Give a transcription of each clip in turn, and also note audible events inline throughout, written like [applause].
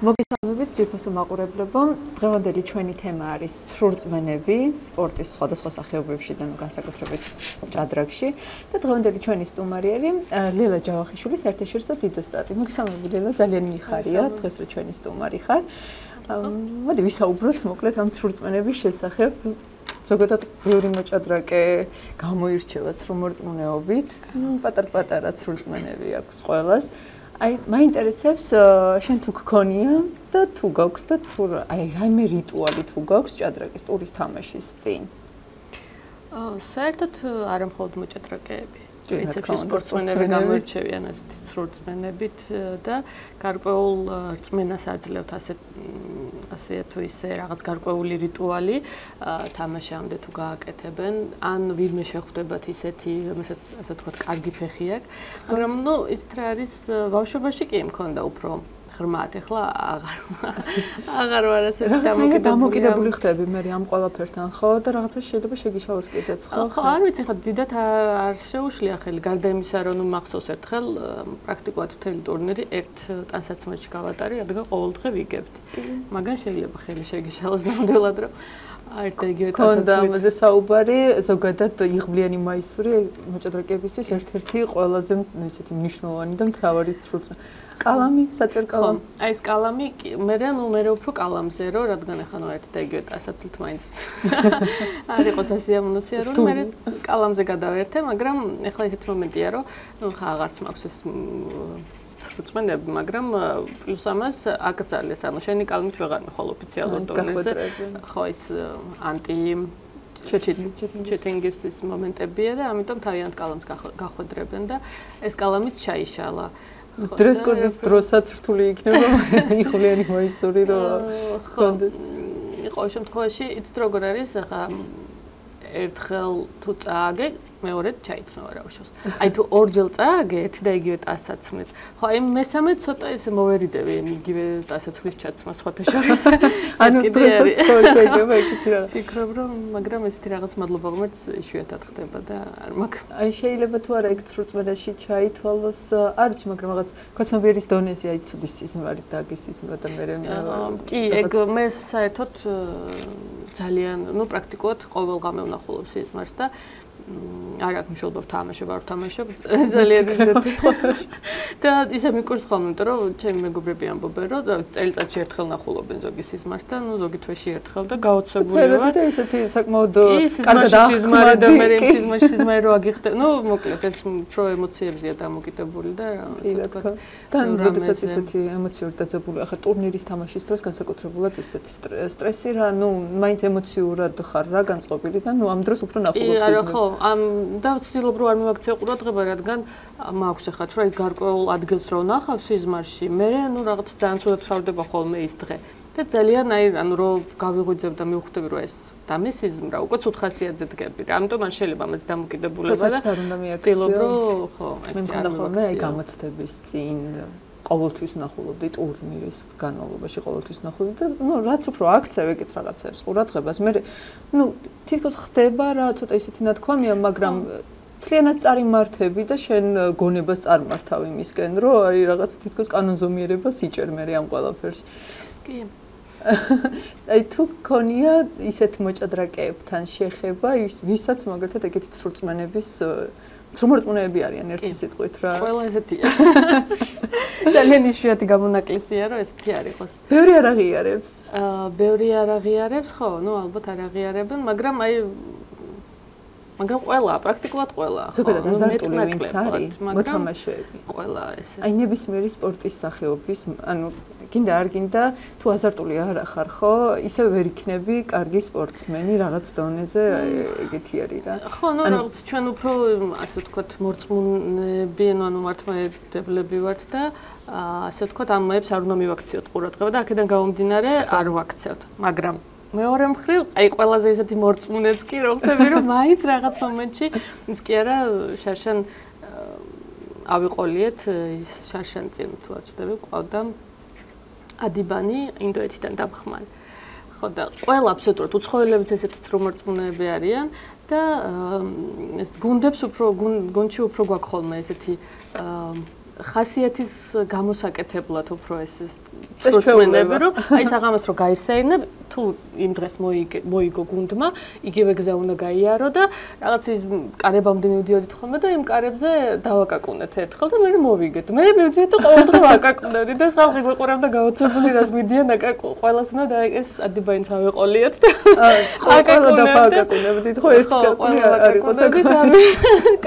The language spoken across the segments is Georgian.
მოგესალმებით ძირფასო მაყურებლებო. დღევანდელი ჩვენი თემა არის ცრურწმენები სპორტის სხვადასხვა სახეობებში და განსაკუთრებით ჭადრაგში. და დღევანდელი ჩვენი სტუმარი არის ლელა ჯავახიშვილი, საერთაშორისო დიდოსტატი. მოგესალმებით ლელა, ძალიან მიხარია დღეს რომ ჩვენი სტუმარი ხარ. მოდი ვისაუბროთ მოკლედ ამ ცრურწმენების შესახებ. ზოგადად ბევრი მოჭადრაკე გამოირჩევა ცრუმორწმუნეობით. პატარ-პატარა ცრურწმენები აქვს ყოველას. აი მაინტერესებს შენ თუ გქონია და თუ გაქვს და თუ აი რაიმე რიტუალი თუ გაქვს ჭადრაკის ტურის თამაშის წინ. აა საერთოდ არა მხოლოდ მოჭადრაკეები. პრინციპში სპორტსმენები გამოირჩევიან ასეთი სრულწმენებით და გარკვეულ რწმენას აძლევთ ასე ასე თუ ისე რაღაც გარკვეული რიტუალი თამაშამდე თუ გააკეთებენ. ან ვინმე შეხვდებათ ისეთი რომელსაც ასე თქვა კარგი ფეხი აქვს. მაგრამ ნუ ის რა არის ბავშვობაში კი მქონდა უფრო ღრმად ეხლა აღარ აღარ ვარ ასე დამოკიდებული დამოკიდებული ხდები მე ამ ყველაფერთან ხო? და რაღაცა შეიძლება შეგიშალოს კიდეც ხო? ხო არ ვიცი ხო დიდათ არ შეუშლია ხელი. გარდა იმისა რომ მახსოვს ერთხელ პრაქტიკულად მთელი ტურნირი ერთ ტანსაცმელში გავატარი რადგან ყოველდღე ვიგებდი. მაგან შეიძლება ხელი შეგიშალოს ნამდვილად რომ და იგივე თასაცმელი კონდა ამაზე საუბარი ზოგადად იღბლიანი მაისური მოჭადრაკეებისთვის ერთ-ერთი ყველაზე ესეთი მნიშვნელოვანი და მთავარი სრულწმენი კალამი, საწერ კალამი. აი ეს კალამი მე რა ნუ მე უფრო კალამზე რო რადგან ახლა ნუ ერთ და იგივე ასაცილთ მაინც. [laughs] არ იყოს ასიამონოსია რომ მე კალამზე გადავერთე, მაგრამ ახლა ესეთ მომენტია რომ ნუ ხა აღარც მაქვს ეს წრუწმენები, მაგრამ პლუს ამას აკრძალეს, ანუ შენი კალმით ვეღარ ხოლ ოფიციალურ დონეზე. ხო ის ანტი ჩეტინგის ის მომენტებია და ამიტომ თავიანთ კალამს გახვედრებენ და ეს კალამით ჩაიშალა. დრესკოდის დროსაც რთული იქნება [laughs] იხვლიანი მოისური რომ ხო ყოველ შემთხვევაში იცით როგორ არის ახლა ერთხელ თუ წააგე მეორედ ჩაიცნო რაუშოს. აი თუ ორჯერ წააგე ერთი და იგივე ტასაცმლით. ხო აი მესამე ცოტა ისე მოვერიდები იგივე ტასაცმლის ჩაცმა სხვათა შორის. [laughs] ანუ დღესაც ხო შეიძლება იქით რა. ფიქრობ რომ მაგრამ ესეთი რაღაც მადლობა ღმერთს იშვიათად ხდება და არ მაქვს. აი შეიძლება თუ არა ეგ ცრუწმენაში ჩაითვალოს არ ვიცი მაგრამ რაღაც კოცნობიერის დონეზე აი ცუდი სიზმარი დაგისიზმრა და მე კი ეგ მე საერთოდ ძალიან ნუ პრაქტიკულად ყოველგამე ვნახულობ სიზმარს და არ აქვს მშობლობ თამაშობ არ თამაშობ [laughs] ძალიან ისეთი ხოთაში და ისე მიკურს ხოლმე იმიტომ რომ ჩემი მეგობრები ამბობენ რომ წელიწადში ერთხელ ნახულობენ ზოგი სიზმარს და ნუ ზოგი თვეში ერთხელ და გაოცებული ვარ და ისეთი საკმაოდ კარგად ახმარი და მე სიზმარში სიზმარი რო აგიხდე ნუ მოკლედ ეს პრო ემოციებზია დამოკიდებული და ასე თქვა. და როდესაც ისეთი ემოციური დაძაბული ახლა ტურნირის თამაშის დროს განსაკუთრებულად ისეთი სტრესი რა ნუ მაინც ემოციურად ხარ რა განწყობილი და ნუ ამ დროს უფრო ნახულობ სიზმარს არა ხო ამ და ვცდილობ რომ არ მივაქცე ყურადღება რადგან მაქვს ახლა რა გარკვეულ ადგილს რო ნახავ სიზმარში მე ნუ რაღაც ძალიან ცუდად ვშავდება ხოლმე ის დღე. და ძალიან აი ანუ რო გავიღვიძებ და მივხვდები რომ ეს და მე სიზმრა უკვე ცუდ ხასიათზე დგები რა. ამიტომ არ შეიძლება ამაზე დამოკიდებულება და ვცდილობ რომ ხო ეს მე მქონდა ხოლმე აი გამოცდების წინ ყოველთვის ნახულობდი ტურნირის განმავლობაში ყოველთვის ნახულობდი და ნუ რაც უფრო აქცევ ეგეთ რაღაცებს ყურადღებას. მე ნუ თითქოს ხდება რა ცოტა ისეთი ნათქვამია მაგრამ თლიანად წარიმართები და შენ გონებას წარმართავ იმისკენ რომ აი რაღაც თითქოს კანონზომიერებას იჭერ მე ამ ყველაფერს. კი აი თუ ქონია ისეთ მოჭადრაკეებთან შეხება ვისაც მაგალითად ეგეთი სრულწმენების სრულმორწმუნეები არიან ერთი სიტყვით რა. ყველა ესეთია. [laughs] ძალიან ისუათი გამონაკლისია რომ ესეთი არ იყოს. ბევრი არ აღიარებს. აა ბევრი არ აღიარებს, ხო, ну ალბათ არ აღიარებენ, მაგრამ აი მაგრამ ყველა, პრაქტიკულად ყველა. ზოგადად აზარტული ვინც არის, მოთამაშეები. ყველა ესე. აი ნებისმიერი სპორტის სახეობის, ანუ გინდა არ გინდა თუ აზარტული არ ხარ ხო? ისე ვერ იქნები კარგი სპორტსმენი რაღაც დონეზე ეგეთი არის რა. ხო ნუ რაღაც ჩვენ უფრო ასე ვთქვათ მორწმუნეები ანუ მართლმადიდებლები ვართ და ასე ვთქვათ ამ მეებს არ უნდა მივაქციოთ ყურადღება და აქედან გამომდინარე არ ვაქცევთ მაგრამ მეორე მხრივ აი ყველაზე ისეთი მორწმუნეც კი რო ხდები რომ მაინც რაღაც მომენტში ის კი არა შარშან ავიყოლიეთ ის შარშან წინ თუ აჩდები ყავდა ადიბანი ინდოეთიდან დამხმარე. ხო და ყველა აბსოლუტურად უცხოელებიც ესეთი ცრომორწმუნეები არიან და ეს გუნდებს უფრო გუნდში უფრო გვაქვს ხოლმე ესეთი ხასიათის გამოსაკეთებლად უფრო ეს წრუწმენები რომ აი საღამოს რო გაისეირნებ თუ იმ დღეს მოიგო გუნდმა იგივე გზა უნდა გაიარო და რაღაც ის კარებამდე მივდიოდით ხოლმე და იმ კარებზე დავაკაკუნეთ ერთხელ და მე მოვიგეთ. მე მივდიოდი და ყოველ დღე ვაკაკუნებდი და ხალხი გვეყურებდა გაოცებული რას მიდიან აკაკუ ყველას უნდა და ეს ადიბაინც ავეყოლიათ და აკაკუ და ვაკაკუნებდით ხო ერთ კარზე არ იყოს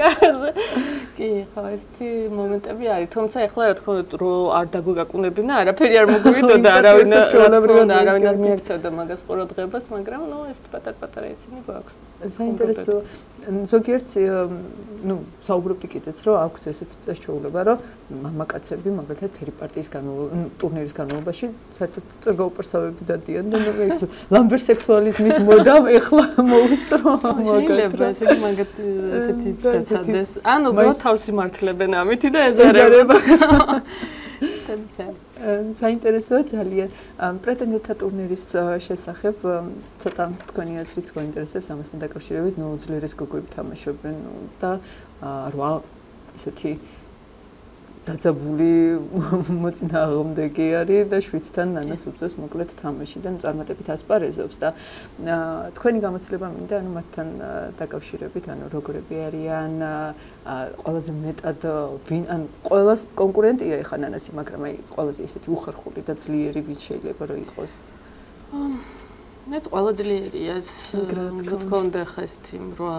კარზე კი, ხო, ესეთი მომენტები არის, თუმცა ეხლა რა თქმა უნდა, რო არ დაგვეკაკუნებინა, არაფერი არ მოგვიდოდა, [laughs] არავინ არავინ არ მიაქცევდა მაგას ყურადღებას, მაგრამ ნუ ეს პატარ-პატარა ისინი გვაქვს. საინტერესო. ზოგიერთ ნუ საუბრობდი კიდეც რომ აქვს ესეთი წესჩოულება რომ მამაკაცები მაგალითად ფერი პარტიის განმავლობაში ტურნირის განმავლობაში საერთოდ წრგა უპერსავები დადიან და ეს ლამბერ სექსუალიზმის მოდამ ეხლა [laughs] მოუსწრო მაგალითად ესეთი მაგათ ესეთი დაცადეს ანუ ბრო თავსი მართლებენ ამითი და ეზარება. [laughs] საინტერესოა ძალიან. პრეტენდენტთა ტურნირის შესახებ ცოტა თქვენი აზრიც გვაინტერესებს ამასთან დაკავშირებით, ნუ ძლიერეს გოგოები თამაშობენ და რა ისეთი დაძაბული მოწინააღმდეგე არის და შვიდთან ნანას უწევს მოკლედ თამაში და წარმატებით ასპარეზობს და თქვენი გამოცდილება მინდა ანუ მათთან დაკავშირებით ანუ როგორები არიან ყველაზე მეტად ვინ ან ყოველას კონკურენტია ეხა ნანასი მაგრამ აი ყველაზე ისეთი უხერხული და ძლიერი ვინ შეიძლება რომ იყოს? მე ყველა ძლიერია ეს გქონდა ხა ესეთი მრვა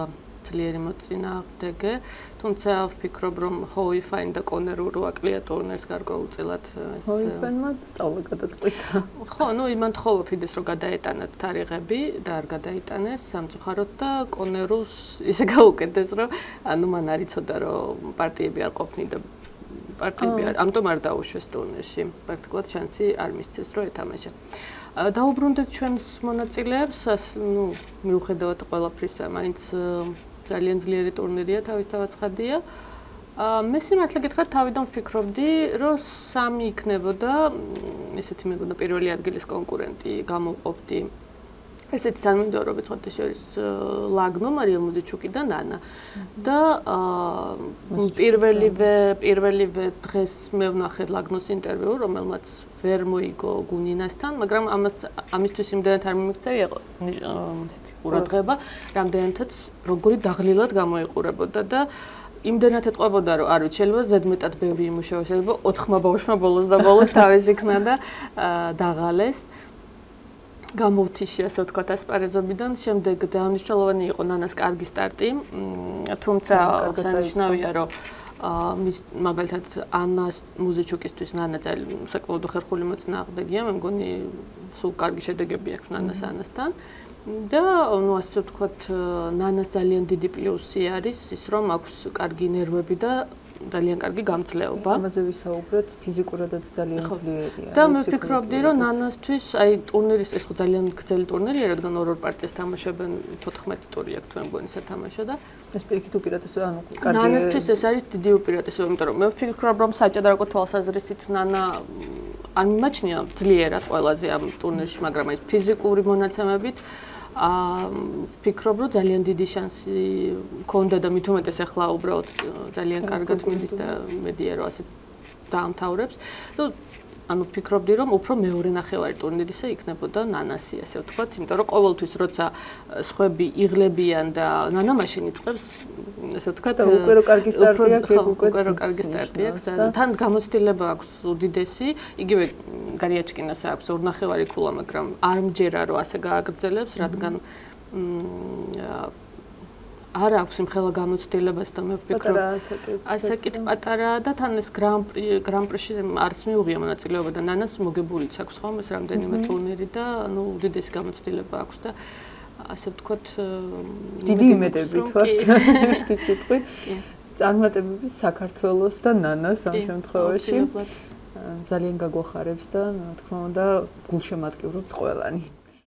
ძლიერი მოწინააღმდეგე, თუმცა ვფიქრობ, რომ ჰოიფაინ და კონერურო აკლია ტურნეს გარკვეულწილად ეს ჰოიფაინმა სწავლა გადაწყვიტა. ხო, ну იმან თხოვებიდეს რომ გადაეტანათ თარიღები და არ გადაიტანეს სამწუხაროდ და კონერუს ისე გაუკეთეს, რომ ანუ მან არიწოდა რომ პარტიები არ ყოფნი და პარტიები არ ამიტომ არ დაუშვეს ტურნეში. პრაქტიკულად შანსი არ მისცეს რომ ეთამაშა. დაუბრუნდეთ ჩვენს მონაწილეებს, ну, მიუხედავად ყველაფრისა, მაინც ძალიან ძლიერი ტურნირია, თავისთავად ცხადია. აა მე სიმართლე გითხრათ, თავიდან ვფიქრობდი, რომ სამი იქნებოდა ესეთი მეგონა პირველი ადგილის კონკურენტი გამოყოფდი. ესეთი თანმიმდევრობით ხოთე შორის ლაგნო მარია მუზიჩუკი და ნანა. და პირველივე პირველივე დღეს მე ვნახე ლაგნოს ინტერვიუ, რომელმაც ვერ მოიგო გუნინასთან, მაგრამ ამას ამისთვის იმდენად არ მიმიქცევი, იყო ესეთი ყურადღება, რამდენადაც როგორი დაღლილად გამოიყურებოდა და იმდენად ეთყობოდა, რომ არ ვიცი, შეიძლება ზედმეტად ბევრი იმუშავა, შეიძლება 4 ბავშვმა ბოლოს და ბოლოს თავის იქნა და დაღალეს. გამოვთიში ასე ვთქვათ ასპარეზობიდან, შემდეგ დანიშნულოვანი იყო ნანას კარგი სტარტი. თუმცა სანიშნავია, რომ მის მაგალითად ანას მუზიჩუკისთვის ნანა ძალიან საკმაოდ ხერხული მოწინააღმდეგეა, მე მგონი სულ კარგი შედეგები აქვს ნანას ანასთან. და ნუ ასე ვთქვათ, ნანას ძალიან დიდი პლუსი არის ის, რომ აქვს კარგი ნერვები და ძალიან კარგი გამძლეობა. ამაზე ვისაუბრეთ, ფიზიკურადაც ძალიან ძლიერია. და მე ვფიქრობდი, რომ ნანასთვის აი ტურნირის ეს ხო ძალიან გრძელი ტურნირია, რადგან ორ-ორ პარტიას თამაშობენ 14 ტური აქვს თქვენ მგონი სათამაშო და ეს პირიქით უპირატესობა, ანუ კარგი. ნანასთვის ეს არის დიდი უპირატესობა, იმიტომ რომ მე ვფიქრობ, რომ საჭადრაკო თვალსაზრისით ნანა არ მიმაჩნია ძლიერად ყველაზე ამ ტურნირში, მაგრამ აი ფიზიკური მონაცემებით აა ვფიქრობ, რომ ძალიან დიდი შანსი მქონდა და მით უმეტეს ახლა უბრალოდ ძალიან კარგად მიდის და მედია რომ ასეც დაამთავრებს. ნუ ანუ ვფიქრობდი რომ უფრო მეორე ნახევარი ტურნირისა იქნებოდა ნანასი ასე ვთქვათ, იმიტომ რომ ყოველთვის როცა სხვები იღლებიან და ნანა მაშინ იწყებს ასე ვთქვათ უკვე რო კარგი სტარტი აქვს, უკვე რო კარგი სტარტი აქვს და თან გამოცდილება აქვს უდიდესი, იგივე გარიაჩკინას აქვს ორ ნახევარი ქულა, მაგრამ არ მჯერა რომ ასე გააგრძელებს, რადგან მ არ აქვს იმხელა გამოცდილებას და მე ვფიქრობ ასაკით პატარა და თან ეს გრან-პრი გრან-პრიში არც მიუღია მონაწილეობა და ნანას მოგებულიც აქვს ხომ ეს რამდენიმე ტურნირი და ნუ უდიდესი გამოცდილება აქვს და ასე ვთქვათ დიდი იმედებით ვარ ერთი სიტყვით. წარმატებების საქართველოს და ნანას ამ შემთხვევაში. ძალიან გაგვახარებს და რა თქმა უნდა გულშემატკივრობთ ყველანი